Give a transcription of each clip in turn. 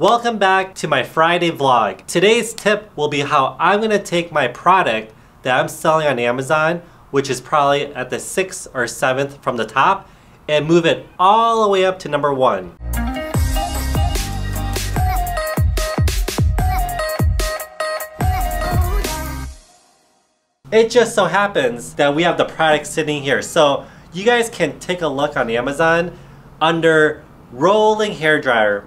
Welcome back to my Friday vlog. Today's tip will be how I'm gonna take my product that I'm selling on Amazon, which is probably at the sixth or seventh from the top, and move it all the way up to number one. It just so happens that we have the product sitting here. So you guys can take a look on Amazon under rolling hair dryer.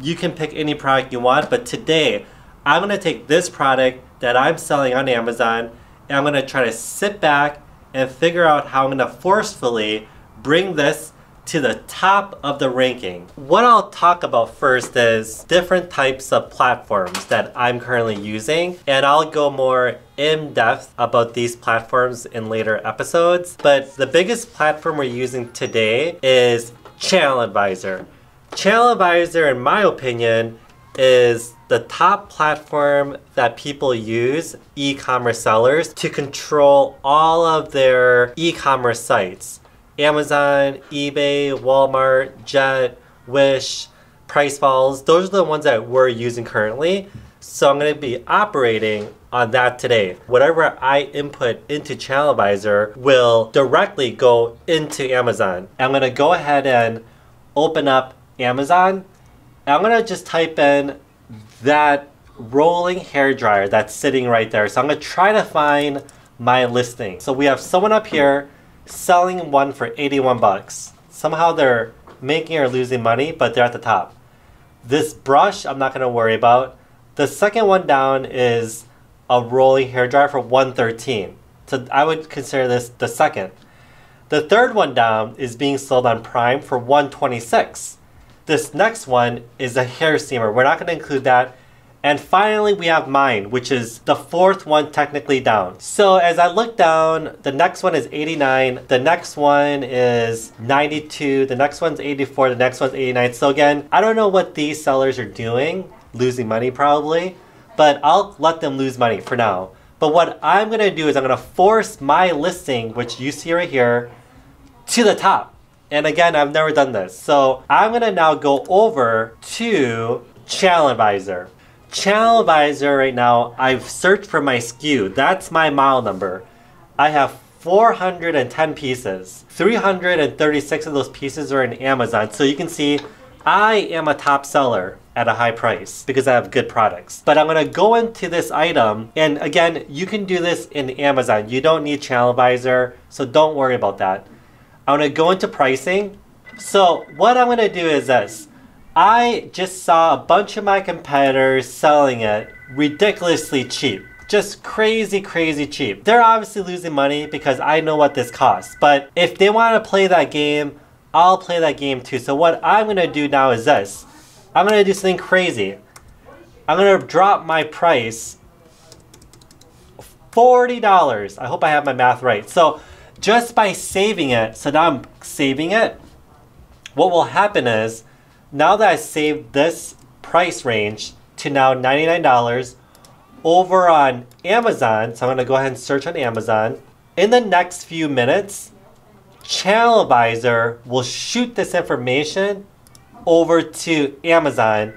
You can pick any product you want, but today I'm gonna take this product that I'm selling on Amazon and I'm gonna try to sit back and figure out how I'm gonna forcefully bring this to the top of the ranking. What I'll talk about first is different types of platforms that I'm currently using and I'll go more in depth about these platforms in later episodes. But the biggest platform we're using today is Channel Advisor. Channel Advisor, in my opinion, is the top platform that people use, e-commerce sellers, to control all of their e-commerce sites. Amazon, eBay, Walmart, Jet, Wish, Price Falls, those are the ones that we're using currently. So I'm going to be operating on that today. Whatever I input into Channel Advisor will directly go into Amazon. I'm going to go ahead and open up Amazon. I'm going to just type in that rolling hair dryer that's sitting right there. So I'm to try to find my listing. So we have someone up here selling one for 81 bucks. Somehow they're making or losing money, but they're at the top. This brush, I'm not to worry about. The second one down is a rolling hair dryer for 113. So I would consider this the second. The third one down is being sold on Prime for 126. This next one is a hair steamer. We're not going to include that and finally, we have mine, which is the fourth one technically down. So as I look down, the next one is 89, the next one is 92, the next one's 84, the next one's 89. So again, I don't know what these sellers are doing, losing money probably, but I'll let them lose money for now. But what I'm gonna do is I'm gonna force my listing, which you see right here, to the top. And again, I've never done this. So I'm gonna now go over to Channel Advisor. Channel Advisor right now, I've searched for my SKU. That's my model number. I have 410 pieces. 336 of those pieces are in Amazon. So you can see I am a top seller at a high price because I have good products. But I'm gonna go into this item and again, you can do this in Amazon. You don't need Channel Advisor, so don't worry about that. I'm gonna go into pricing. So what I'm gonna do is this. I just saw a bunch of my competitors selling it ridiculously cheap. Just crazy, crazy cheap. They're obviously losing money because I know what this costs. But if they want to play that game, I'll play that game too. So what I'm going to do now is this. I'm going to do something crazy. I'm going to drop my price $40. I hope I have my math right. So just by saving it, so now I'm saving it, what will happen is now that I saved this price range to now $99 over on Amazon, so I'm to go ahead and search on Amazon. In the next few minutes, Channel Advisor will shoot this information over to Amazon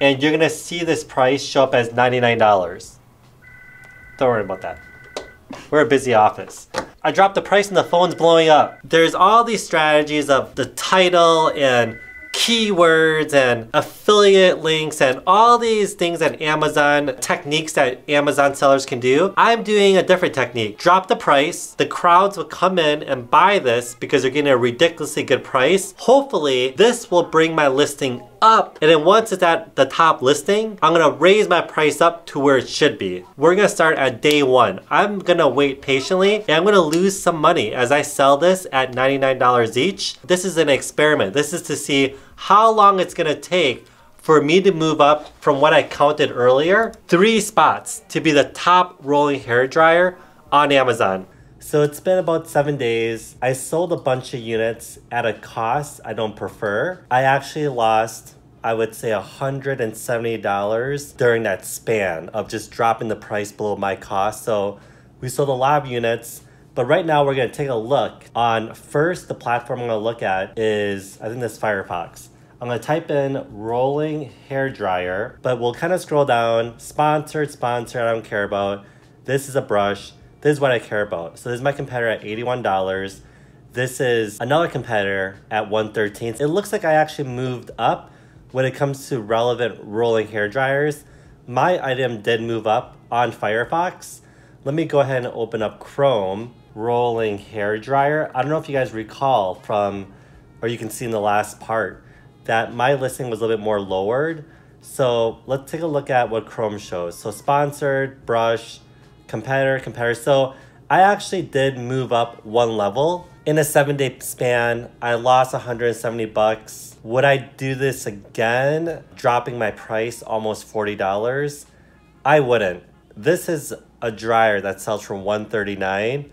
and you're to see this price show up as $99. Don't worry about that. We're a busy office. I dropped the price and the phone's blowing up. There's all these strategies of the title and keywords and affiliate links and all these things that Amazon techniques that Amazon sellers can do. I'm doing a different technique. Drop the price. The crowds will come in and buy this because they're getting a ridiculously good price. Hopefully, this will bring my listing up. And then once it's at the top listing, I'm gonna raise my price up to where it should be. We're gonna start at day one. I'm gonna wait patiently and I'm gonna lose some money as I sell this at $99 each. This is an experiment. This is to see how long it's gonna take for me to move up from what I counted earlier, three spots to be the top rolling hair dryer on Amazon. So it's been about seven days. I sold a bunch of units at a cost I don't prefer. I actually lost, I would say, $170 during that span of just dropping the price below my cost. So we sold a lot of units. But right now we're gonna take a look on first the platform I'm gonna look at is I think this Firefox. I'm gonna type in rolling hair dryer, but we'll kind of scroll down. Sponsored, sponsored, I don't care about. This is a brush. This is what I care about. So this is my competitor at $81. This is another competitor at 113. It looks like I actually moved up when it comes to relevant rolling hair dryers. My item did move up on Firefox. Let me go ahead and open up Chrome rolling hair dryer. I don't know if you guys recall from, or you can see in the last part, that my listing was a little bit more lowered. So let's take a look at what Chrome shows. So sponsored, brush, competitor, competitor. So I actually did move up one level in a seven day span. I lost 170 bucks. Would I do this again, dropping my price almost $40? I wouldn't. This is a dryer that sells for 139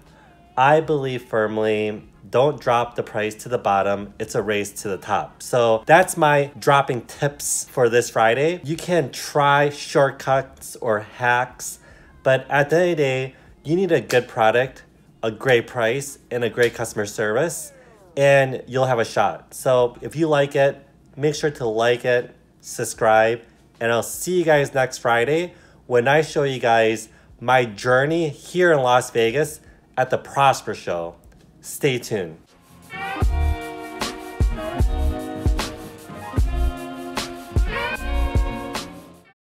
I believe firmly don't drop the price to the bottom. It's a race to the top. So that's my dropping tips for this Friday. You can try shortcuts or hacks, but at the end of the day, you need a good product, a great price, and a great customer service, and you'll have a shot. So if you like it, make sure to like it, subscribe, and I'll see you guys next Friday when I show you guys my journey here in Las Vegas at the Prosper Show. Stay tuned.